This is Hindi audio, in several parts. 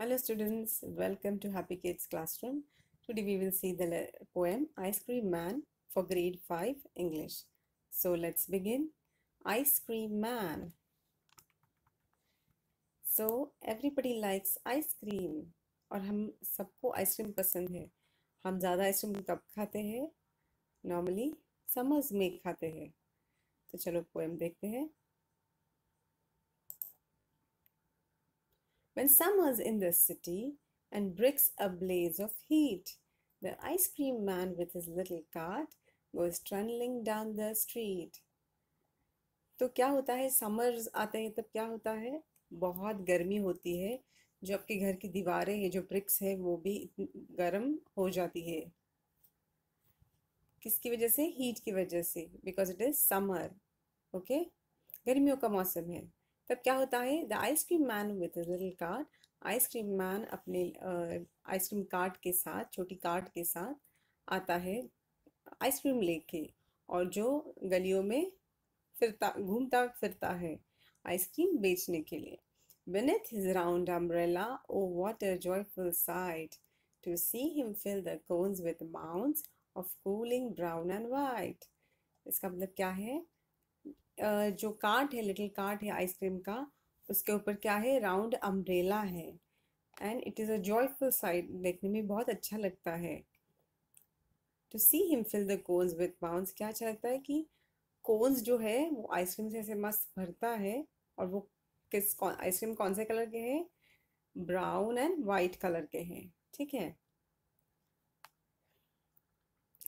Hello students, welcome to Happy Kids Classroom. Today we will see the poem Ice Cream Man for grade 5 English. So let's begin. Ice Cream Man. So everybody likes ice cream और हम सबको आइसक्रीम पसंद है हम ज़्यादा आइसक्रीम कब खाते हैं नॉर्मली समर्स में खाते हैं तो चलो पोएम देखते हैं When summer's in the city and bricks a blaze of heat, the ice cream man with his little cart goes trundling down the street. तो क्या होता है समर्स आते हैं तब क्या होता है बहुत गर्मी होती है जो आपके घर की दीवारें हैं जो ब्रिक्स है वो भी गर्म हो जाती है किसकी वजह से हीट की वजह से because it is summer okay गर्मियों का मौसम है तब क्या होता है? The ice cream man with little cart ice cream man अपने आइसक्रीम कार्ट के साथ छोटी कार्ट के साथ आता है आइसक्रीम लेके और जो गलियों में फिरता घूमता फिरता है आइसक्रीम बेचने के लिए। Beneath his round umbrella, oh what a joyful sight to see him fill the cones with mounds of cooling brown and white. इसका मतलब क्या है? अ, जो कार्ट है, लिटिल कार्ट है आइसक्रीम का, उसके ऊपर क्या है, राउंड अम्ब्रेला है। And it is a joyful sight, देखने में बहुत अच्छा लगता है। To see him fill the cones with bounce क्या अच्छा लगता है कि कोन्स जो है, वो आइसक्रीम से ऐसे मस्त भरता है और वो किस आइसक्रीम कौन से कलर के हैं? ब्राउन एंड वाइट कलर के हैं, ठीक है?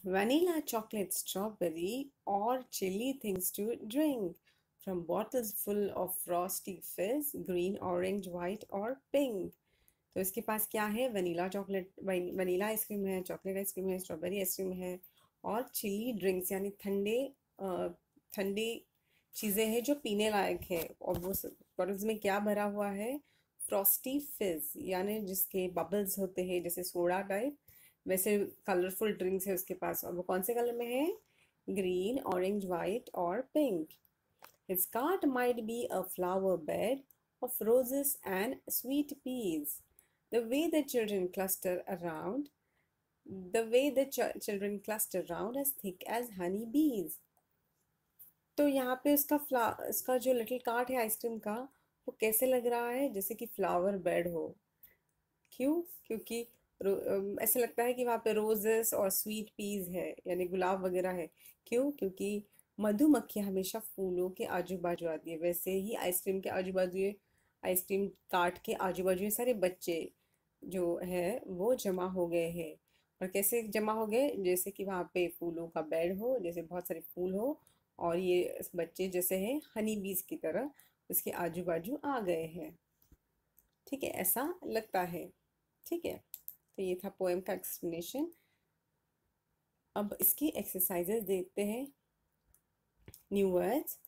Vanilla chocolate, strawberry or chilly things to drink. From bottles full of frosty fizz, green, orange, white or pink. तो इसके पास क्या है? Vanilla chocolate vanilla ice cream है चॉकलेट आइसक्रीम है स्ट्रॉबेरी आइसक्रीम है और चिली ड्रिंक्स यानी ठंडे ठंडी चीज़ें हैं जो पीने लायक है। और वो बॉटल्स में क्या भरा हुआ है? फ्रॉस्टी फिज यानी जिसके बबल्स होते हैं, जैसे सोडा टाइप वैसे कलरफुल ड्रिंक्स है उसके पास। और वो कौन से कलर में है? ग्रीन ऑरेंज वाइट और pink it's cart might be a flower bed of roses and sweet peas the way the children cluster around the way the children cluster around as thick as honey bees तो यहाँ पे उसका फ्ला उसका जो लिटिल कार्ट है आइसक्रीम का, वो कैसे लग रहा है? जैसे कि फ्लावर बेड हो। क्यों? क्योंकि ऐसा लगता है कि वहाँ पे रोजेस और स्वीट पीज है, यानी गुलाब वगैरह है। क्यों? क्योंकि मधुमक्खियाँ हमेशा फूलों के आजू बाजू आती है। वैसे ही आइसक्रीम के आजू बाजू आइसक्रीम काट के आजू बाजू सारे बच्चे जो है, वो जमा हो गए हैं। और कैसे जमा हो गए? जैसे कि वहाँ पे फूलों का बेड हो, जैसे बहुत सारे फूल हो, और ये बच्चे जैसे हैं हनी बीज की तरह उसके आजू बाजू आ गए हैं। ठीक है, ऐसा लगता है। ठीक है? तो ये था पोएम का एक्सप्लेनेशन अब इसकी एक्सरसाइजेस देखते हैं. New words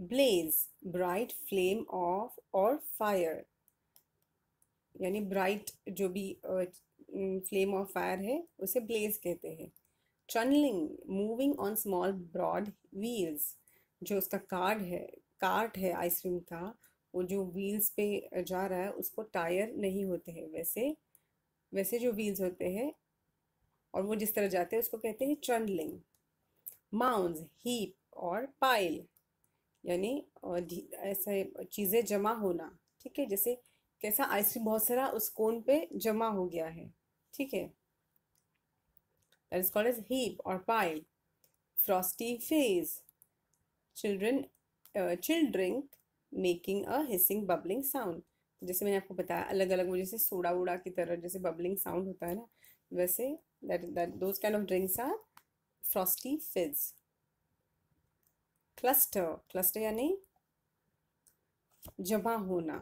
blaze bright flame of और फायर यानी ब्राइट जो भी फ्लेम ऑफ़ फायर है, उसे ब्लेज कहते हैं. Trundling moving on small broad wheels जो उसका कार्ड है कार्ट है आइसक्रीम का वो जो व्हील्स पे जा रहा है, उसको टायर नहीं होते हैं। वैसे वैसे जो व्हील्स होते हैं, और वो जिस तरह जाते हैं, उसको कहते हैं ट्रंडलिंग माउंड्स हीप और पाइल यानी ऐसे चीज़ें जमा होना। ठीक है? जैसे कैसा आइसक्रीम बहुत सारा उस कोन पे जमा हो गया है। ठीक है? That is called as heap और pile frosty fizz children chill drink making a hissing bubbling sound जैसे मैंने आपको बताया अलग अलग वो जैसे सोडा वोडा की तरह जैसे बबलिंग साउंड होता है ना, वैसे that that those kind of drinks are frosty fizz cluster cluster यानी जमा होना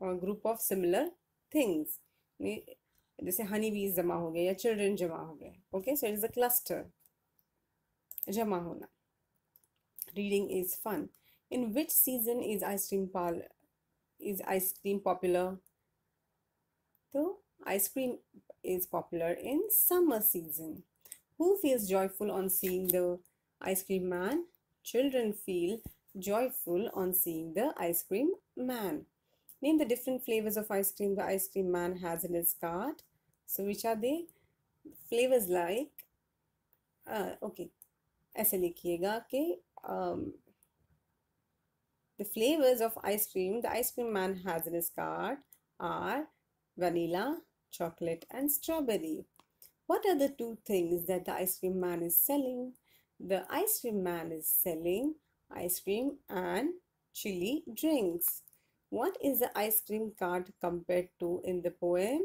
और ग्रुप ऑफ़ सिमिलर थिंग्स जैसे हनी बीज जमा हो गए या चिल्ड्रन जमा हो गए okay so it is a cluster जमा होना. Reading is fun. in which season is ice cream pal is ice cream popular so ice cream is popular in summer season who feels joyful on seeing the ice cream man children feel joyful on seeing the ice cream man. Name the different flavors of ice cream the ice cream man has in his cart. So which are they? Flavors like uh, okay ऐसे लिखिएगा कि um, the flavors of ice cream the ice cream man has in his cart are vanilla, chocolate, and strawberry. What are the two things that the ice cream man is selling? The ice cream man is selling ice cream and chili drinks. What is the ice cream cart compared to in the poem?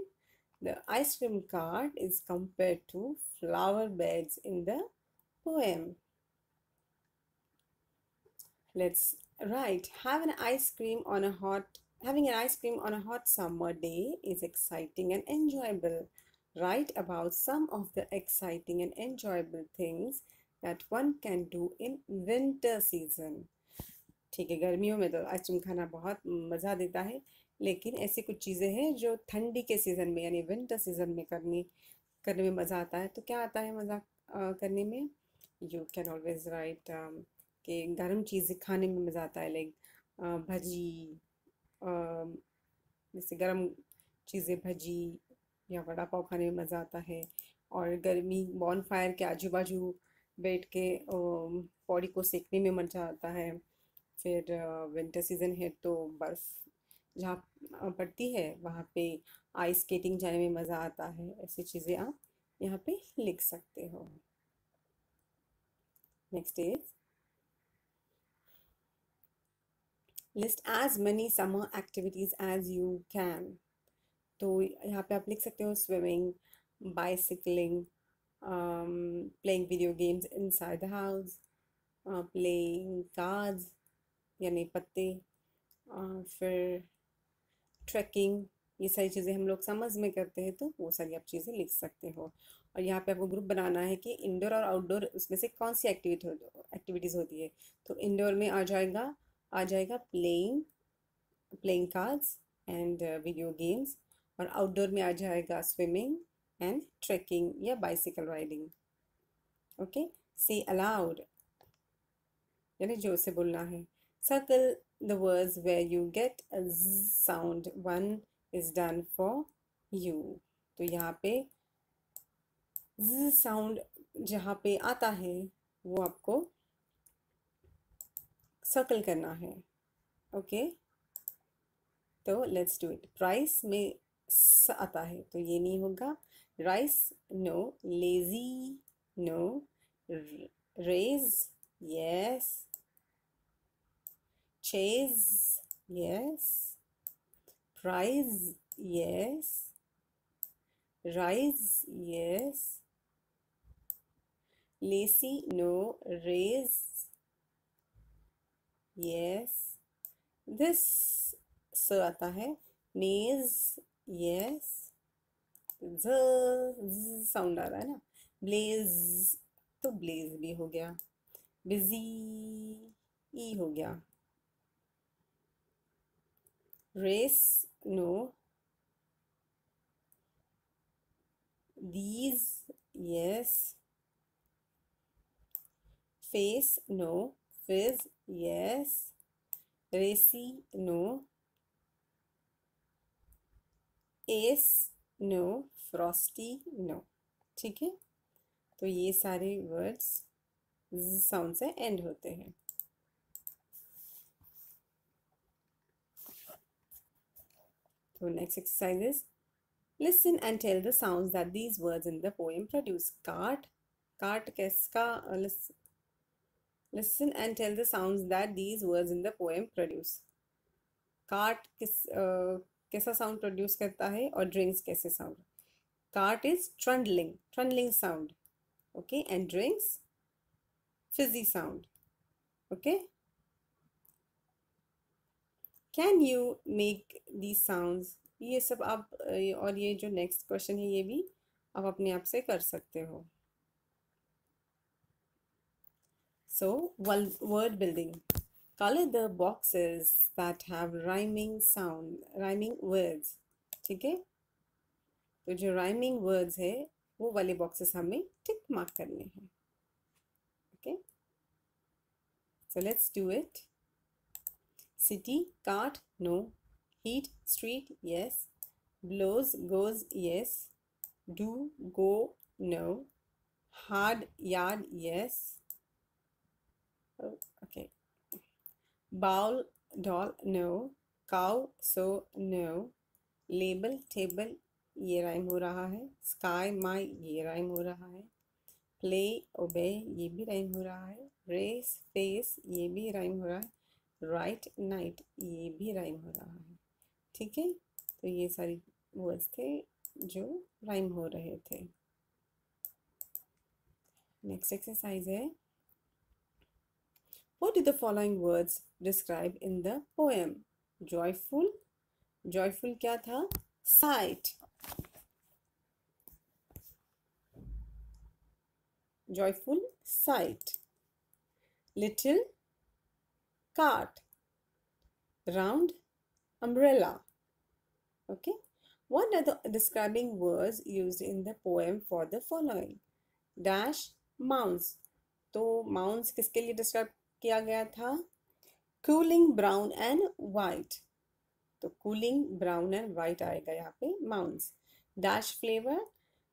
The ice cream cart is compared to flower beds in the poem. Let's write. Have an ice cream on a hot having an ice cream on a hot summer day is exciting and enjoyable. Write about some of the exciting and enjoyable things that one can do in winter season. ठीक है गर्मियों में तो आइसक्रीम खाना बहुत मज़ा देता है लेकिन ऐसी कुछ चीज़ें हैं जो ठंडी के सीज़न में यानी विंटर सीज़न में करनी करने में मज़ा आता है तो क्या आता है मज़ा करने में यू कैन ऑलवेज राइट कि गर्म चीज़ें खाने में मज़ा आता है लाइक भजी जैसे गर्म चीज़ें भजी या वड़ा पाव खाने में मज़ा आता है और गर्मी बॉन फायर के आजू बाजू बैठ के पौड़ी को सेकने में मज़ा आता है। फिर विंटर सीज़न है तो बर्फ़ जहाँ पड़ती है वहाँ पे आइस स्केटिंग जाने में मज़ा आता है। ऐसी चीज़ें आप यहाँ पे लिख सकते हो। Next is list as many summer activities as you can. तो यहाँ पे आप लिख सकते हो swimming bicycling playing video games inside house playing cards यानी पत्ते uh, फिर ट्रैकिंग ये सारी चीज़ें हम लोग समझ में करते हैं तो वो सारी आप चीज़ें लिख सकते हो। और यहाँ पे आपको ग्रुप बनाना है कि इंडोर और आउटडोर उसमें से कौन सी एक्टिविटी एक्टिविटीज़ होती है। तो इंडोर में आ जाएगा आ जाएगा playing playing cards and video games और आउटडोर में आ जाएगा स्विमिंग एंड ट्रेकिंग या bicycle riding okay see aloud यानी ज़ोर से बोलना है। Circle the words where you get sound one is done for you तो यहाँ पे साउंड जहाँ पे आता है, वो आपको सर्कल करना है ओके तो लेट्स डू इट प्राइस में स आता है तो ये नहीं होगा। Rice no lazy no raise yes chase yes prize yes rise yes lacy no raise yes this स आता है. नेज यस ज साउंड आ रहा है ना? ब्लेज तो ब्लेज भी हो गया. बिज़ी ई हो गया. Race no these yes face no fizz yes racy no ace no frosty no ठीक है? तो ये सारे वर्ड्स साउंड से एंड होते हैं। तो next exercise is listen and tell the sound that these words in the poem produce cart cart किसका Listen and tell the sounds that these words in the poem produce. Cart किस uh, कैसा sound produce करता है और drinks कैसे sound. Cart is trundling, trundling sound. Okay, and drinks fizzy sound. Okay. Can you make these sounds? ये सब आप और ये जो next question है ये भी आप अपने आप से कर सकते हो So, word building. Color the boxes that have rhyming sound, rhyming words. ठीक है तो जो rhyming words है वो वाले boxes हमें tick mark करने हैं okay so let's do it city cart no heat street yes blows goes yes do go no hard yard yes oh, okay. Bowl doll no. Cow so no. Label table ये राइम हो रहा है. स्काई माई ये राइम हो रहा है. प्ले ओबे ये भी राइम हो रहा है. रेस फेस ये भी राइम हो रहा है. राइट नाइट ये भी राइम हो रहा है. ठीक है? तो ये सारी वर्ड्स थे जो राइम हो रहे थे. नेक्स्ट एक्सरसाइज है. What do the following words describe in the poem? Joyful. Joyful क्या था? Sight. joyful sight. Little cart, round umbrella. Okay. What are the describing words used in the poem for the following? Dash mounts. तो mounts किसके लिए describe किया गया था। कूलिंग ब्राउन एंड वाइट तो कूलिंग ब्राउन एंड वाइट आएगा यहाँ पे mounts dash flavour,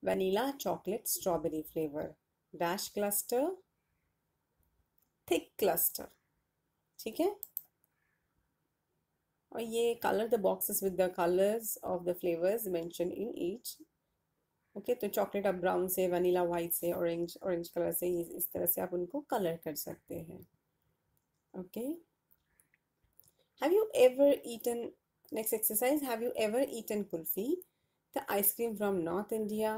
vanilla, chocolate, strawberry flavour. Dash cluster, thick cluster. ठीक है? और ये colour the boxes with the colours of the flavours mention in each okay तो चॉकलेट आप ब्राउन से, वनीला वाइट से ऑरेंज ऑरेंज कलर से इस तरह से आप उनको कलर कर सकते हैं। Okay have you ever eaten next exercise have you ever eaten kulfi the ice cream from North India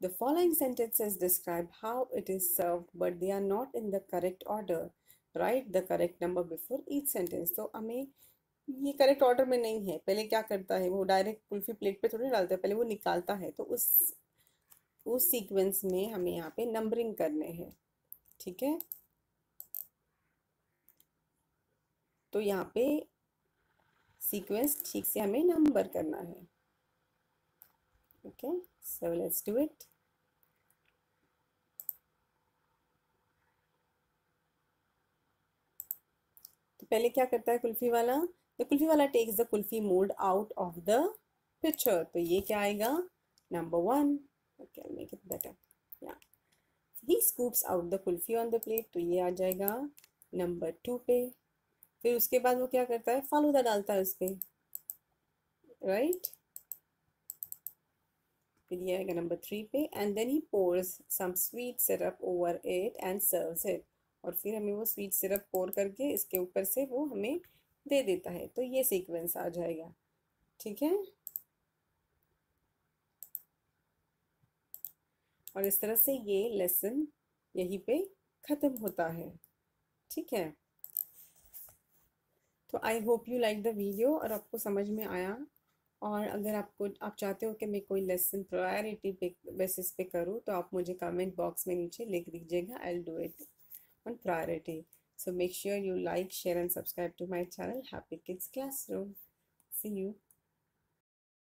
The following sentences describe how it is served, but they are not in the correct order. Write the correct number before each sentence. तो हमें ये करेक्ट ऑर्डर में नहीं है। पहले क्या करता है? वो डायरेक्ट कुल्फी प्लेट पे थोड़ी डालता है। पहले वो निकालता है। तो उस उस सीक्वेंस में हमें यहाँ पे नंबरिंग करने हैं। ठीक है? तो यहाँ पे सीक्वेंस ठीक से हमें नंबर करना है। Okay so let's do it. तो पहले क्या करता है कुल्फी वाला? तो कुल्फी वाला takes the kulfi mould out of the picture तो ये क्या आएगा? Number one okay make it better या he scoops out the kulfi on the plate तो ये आ जाएगा नंबर टू पे. फिर उसके बाद वो क्या करता है? फालूदा डालता है उस पर राइट फिर ये आएगा नंबर थ्री पे and then he pours some sweet syrup over it and serves it और फिर हमें वो स्वीट सिरप पोर करके इसके ऊपर से वो हमें दे देता है। तो ये सीक्वेंस आ जाएगा। ठीक है? और इस तरह से ये लेसन यहीं पे ख़त्म होता है। ठीक है? तो I hope you like the video और आपको समझ में आया। और अगर आपको, आप चाहते हो कि मैं कोई लेसन प्रायोरिटी बेसिस पे करूँ तो आप मुझे कमेंट बॉक्स में नीचे लिख दीजिएगा। I do it on priority make sure you like share and subscribe to my channel happy kids classroom see you.